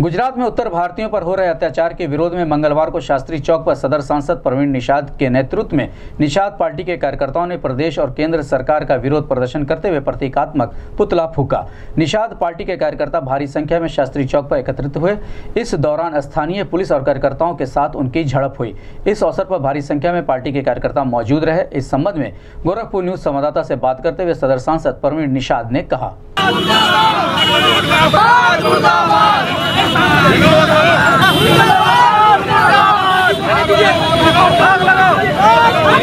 गुजरात में उत्तर भारतीयों पर हो रहे अत्याचार के विरोध में मंगलवार को शास्त्री चौक पर सदर सांसद प्रवीण निषाद के नेतृत्व में निषाद पार्टी के कार्यकर्ताओं ने प्रदेश और केंद्र सरकार का विरोध प्रदर्शन करते हुए प्रतीकात्मक पुतला फूका। निषाद पार्टी के कार्यकर्ता भारी संख्या में शास्त्री चौक पर एकत्रित हुए। इस दौरान स्थानीय पुलिस और कार्यकर्ताओं के साथ उनकी झड़प हुई। इस अवसर पर भारी संख्या में पार्टी के कार्यकर्ता मौजूद रहे। इस संबंध में गोरखपुर न्यूज़ संवाददाता से बात करते हुए सदर सांसद प्रवीण निषाद ने कहा।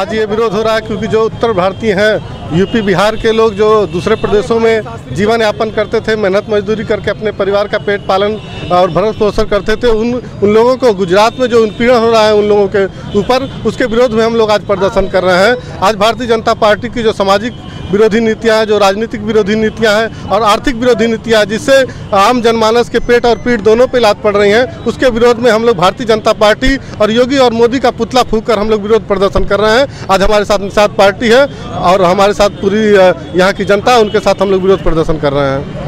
आज ये विरोध हो रहा है क्योंकि जो उत्तर भारतीय हैं, यूपी, बिहार के लोग जो दूसरे प्रदेशों में जीवन यापन करते थे, मेहनत मजदूरी करके अपने परिवार का पेट पालन और भरण पोषण करते थे, उन उन लोगों को गुजरात में जो उत्पीड़न हो रहा है उन लोगों के ऊपर, उसके विरोध में हम लोग आज प्रदर्शन कर रहे हैं। आज भारतीय जनता पार्टी की जो सामाजिक विरोधी नीतियाँ हैं, जो राजनीतिक विरोधी नीतियाँ हैं और आर्थिक विरोधी नीतियाँ, जिससे आम जनमानस के पेट और पीठ दोनों पे लात पड़ रही हैं। उसके विरोध में हम लोग भारतीय जनता पार्टी और योगी और मोदी का पुतला फूक कर हम लोग विरोध प्रदर्शन कर रहे हैं। आज हमारे साथ निषाद पार्टी है और हमारे साथ पूरी यहाँ की जनता उनके साथ हम लोग विरोध प्रदर्शन कर रहे हैं।